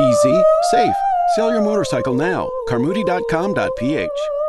Easy, safe. Sell your motorcycle now. Carmudi.com.ph.